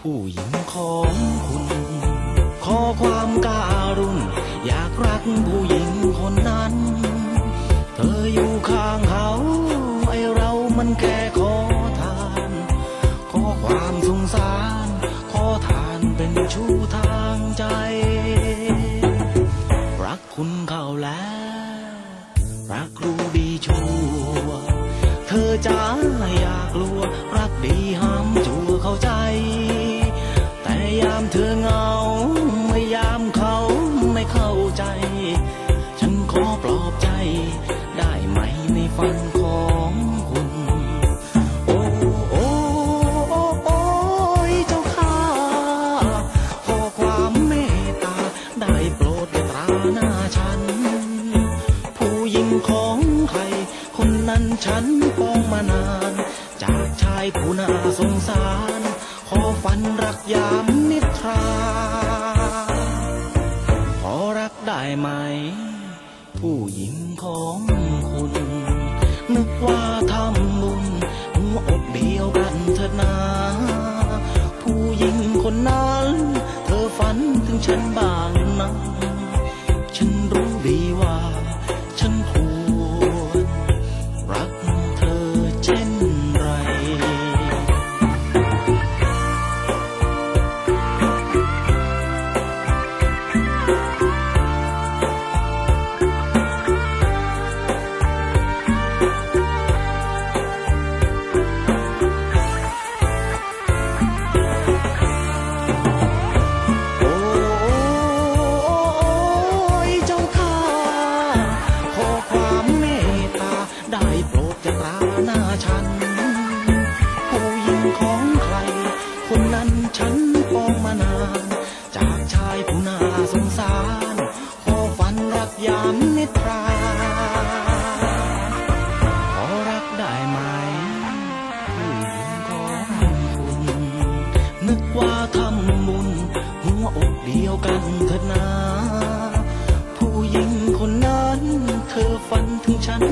ผู้หญิงของคุณ ขอความการุณอยากรักผู้หญิงคนนั้น เธออยู่ข้างเขา ไอเรามันแค่ขอทาน ขอความสงสาร ขอทานเป็นชูทางใจ รักคุณเขาแล้ว รักรู้ดีชัวเธอจ้าอยากกลัว รักดีห้ามจัวเข้าใจ ฉันปองมานาน จากชายผู้น่าสงสาร ขอฝันรักยามนิทรา ขอรักได้ไหม ผู้หญิงของคุณ นึกว่าทำบุญหัวอกเดียวกันเถิดนาผู้หญิงคนนั้น เธอฝันถึงฉันบ้าง ผู้น่าสงสารขอฝันรักยามนิทราขอรักได้ไหมผู้หญิงของคุณนึกว่าทำบุญหัวอกเดียวกันเถิดนาผู้หญิงคนนั้น เธอฝันถึงฉัน